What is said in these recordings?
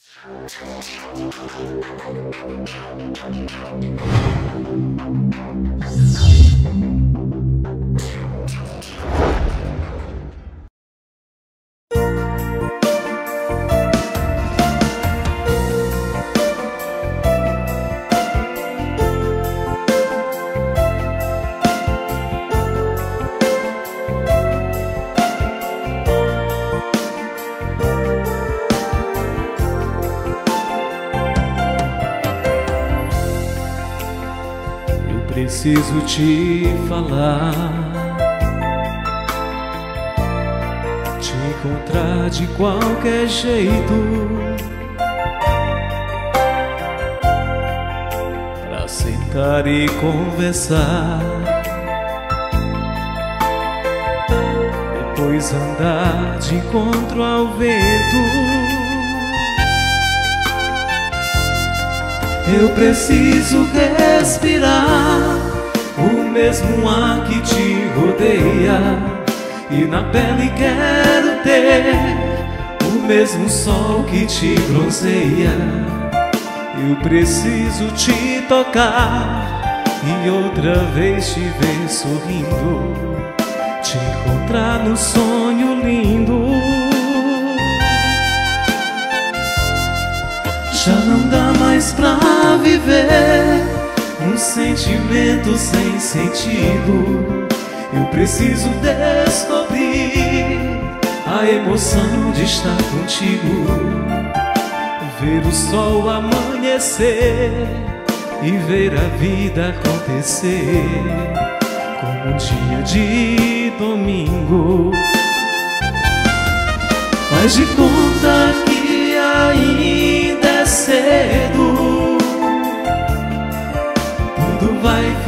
Thank you. Preciso te falar, te encontrar de qualquer jeito. Pra sentar e conversar, depois andar de encontro ao vento. Eu preciso respirar o mesmo ar que te rodeia e na pele quero ter o mesmo sol que te bronzeia. Eu preciso te tocar e outra vez te ver sorrindo, te encontrar no sonho lindo. Já não dá mais pra viver um sentimento sem sentido. Eu preciso descobrir a emoção de estar contigo, ver o sol amanhecer e ver a vida acontecer como um dia de domingo. Faz de conta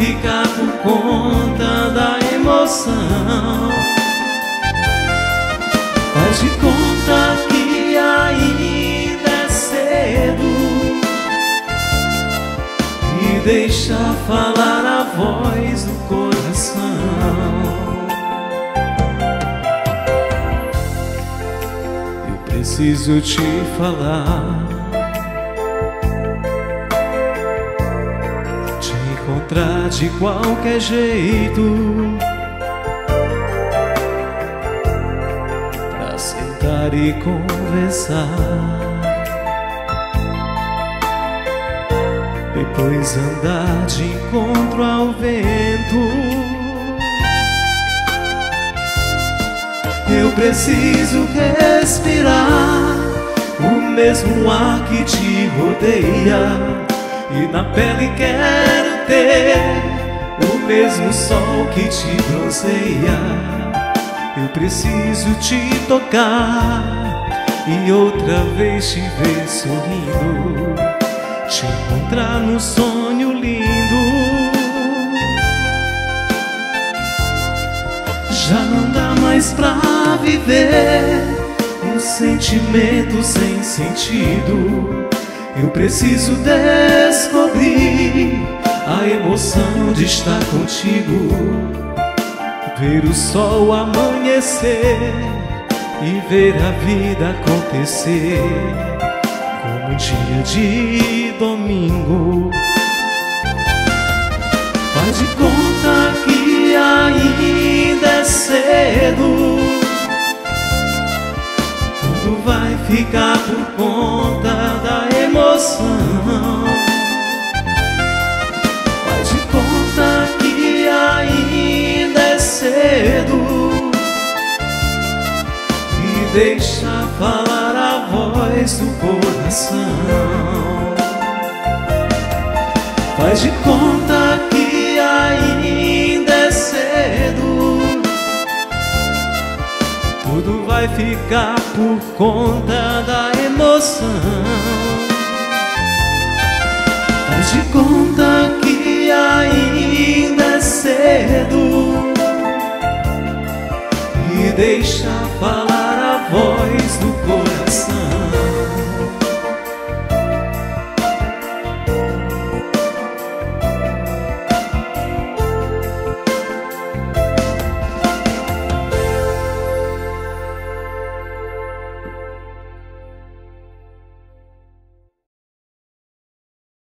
ficar por conta da emoção. Faz de conta que ainda é cedo. E deixa falar a voz do coração. Eu preciso te falar, encontrar de qualquer jeito, pra sentar e conversar. Depois andar de encontro ao vento. Eu preciso respirar o mesmo ar que te rodeia e na pele quero ter o mesmo sol que te bronzeia. Eu preciso te tocar e outra vez te ver sorrindo, te encontrar no sonho lindo. Já não dá mais pra viver um sentimento sem sentido. Eu preciso descobrir a emoção de estar contigo, ver o sol amanhecer e ver a vida acontecer como um dia de domingo. Faz de conta que ainda é cedo. Tudo vai ficar por conta da emoção. Deixa falar a voz do coração. Faz de conta que ainda é cedo. Tudo vai ficar por conta da emoção. Faz de conta que